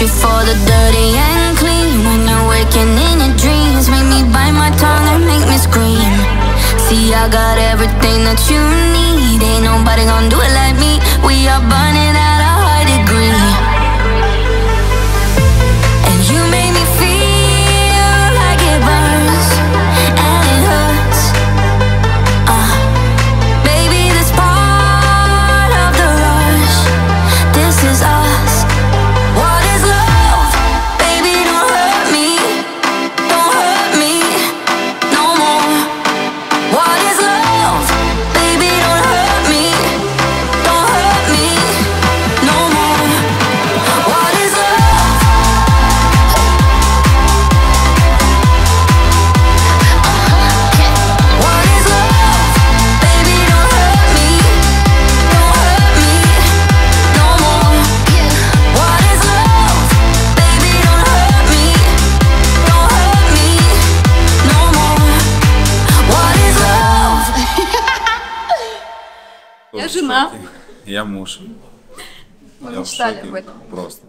you for the dirty and clean. When you're waking in your dreams Make me bite my tongue and make me scream. See, I got everything that you need. Я жена. Я муж. Мы мечтали об этом. Просто.